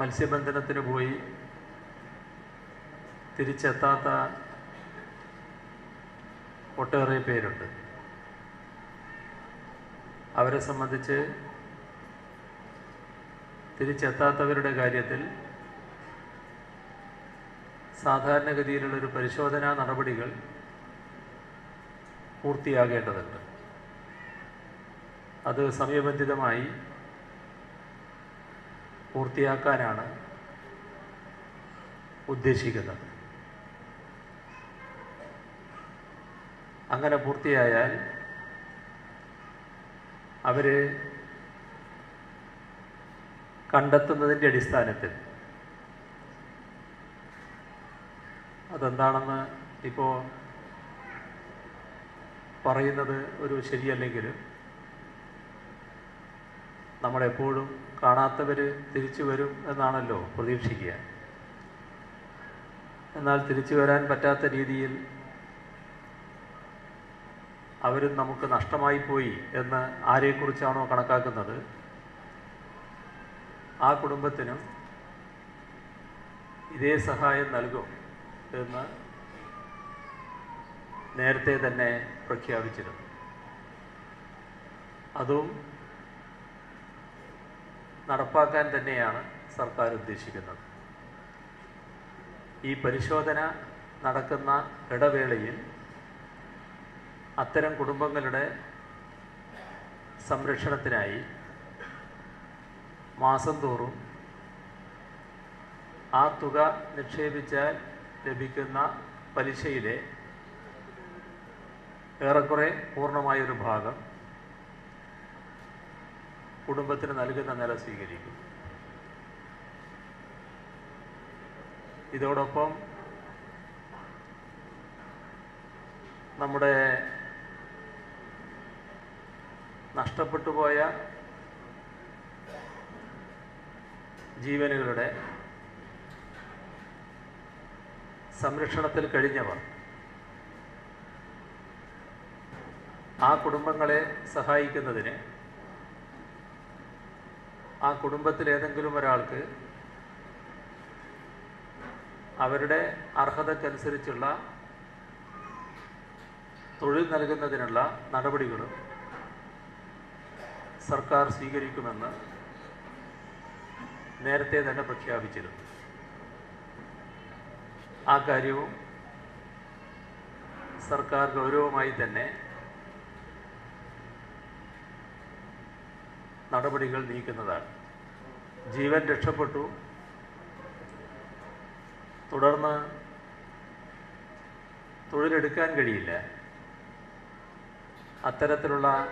മത്സ്യബന്ധനത്തിന് പോയി. തിരിച്ചെത്താത്ത ഒട്ടേറെ പേരുണ്ട്. അവരെ സംബന്ധിച്ച് തിരിച്ചെത്താത്തവരുടെ കാര്യത്തിൽ സാധാരണഗതിയിലുള്ളൊരു പരിശോധനാ നടപടികൾ പൂർത്തിയാകേണ്ടതുണ്ട്. അത് സമയബന്ധിതമായി പൂർത്തിയാക്കാനാണ് ഉദ്ദേശിക്കുന്നത്. അങ്ങനെ പൂർത്തിയായാൽ അവർ കണ്ടെത്തുന്നതിന്റെ അടിസ്ഥാനത്തിൽ അതെന്താണെന്ന് ഇപ്പോൾ പറയുന്നത് ഒരു ശരിയല്ലെങ്കിലും നമ്മളെപ്പോഴും കാണാത്തവർ തിരിച്ചു വരും എന്നാണല്ലോ പ്രതീക്ഷിക്കുക. എന്നാൽ തിരിച്ചു വരാൻ പറ്റാത്ത രീതിയിൽ അവരും നമുക്ക് നഷ്ടമായി പോയി എന്ന് ആരെക്കുറിച്ചാണോ കണക്കാക്കുന്നത്? ആ കുടുംബത്തിനും ഇതേ സഹായം നൽകും എന്ന് നേരത്തെ തന്നെ പ്രഖ്യാപിച്ചിരുന്നു. അതും നടപ്പാക്കാൻ തന്നെയാണ് സർക്കാർ ഉദ്ദേശിക്കുന്നത്. ഈ പരിശോധന നടക്കുന്ന ഇടവേളയിൽ അത്തരം കുടുംബങ്ങളുടെ സംരക്ഷണത്തിനായി മാസം തോറും ആ തുക നിക്ഷേപിച്ചാൽ ലഭിക്കുന്ന പലിശയിലെ ഏറെക്കുറെ പൂർണമായൊരു ഭാഗം കുടുംബത്തിന് നൽകുന്ന നില സ്വീകരിക്കും. ഇതോടൊപ്പം നമ്മുടെ നഷ്ടപ്പെട്ടു പോയ ജീവനുകളുടെ സംരക്ഷണത്തിൽ കഴിഞ്ഞവർ ആ കുടുംബങ്ങളെ സഹായിക്കുന്നതിന് ആ കുടുംബത്തിൽ ഏതെങ്കിലും ഒരാൾക്ക് അവരുടെ അർഹതക്കനുസരിച്ചുള്ള തൊഴിൽ നൽകുന്നതിനുള്ള നടപടികൾ സർക്കാർ സ്വീകരിക്കുമെന്ന് നേരത്തെ തന്നെ പ്രഖ്യാപിച്ചിരുന്നു. ആ കാര്യവും സർക്കാർ ഗൗരവമായി തന്നെ നടപടികൾ നീക്കുന്നതാണ്. ജീവൻ രക്ഷപ്പെട്ടു. തുടർന്ന് തൊഴിലെടുക്കാൻ കഴിയില്ല. അത്തരത്തിലുള്ള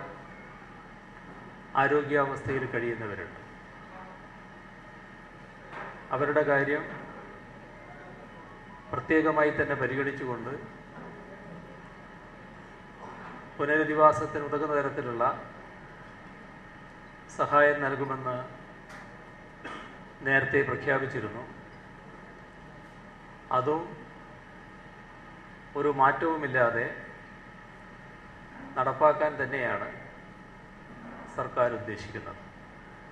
ആരോഗ്യാവസ്ഥയിൽ കഴിയുന്നവരുണ്ട്. അവരുടെ കാര്യം പ്രത്യേകമായി തന്നെ പരിഗണിച്ചുകൊണ്ട് പുനരധിവാസത്തിന് ഉതകുന്ന തരത്തിലുള്ള സഹായം നൽകുമെന്ന് നേരത്തെ പ്രഖ്യാപിച്ചിരുന്നു. അതും ഒരു മാറ്റവുമില്ലാതെ നടപ്പാക്കാൻ തന്നെയാണ് സർക്കാർ ഉദ്ദേശിക്കുന്നത്.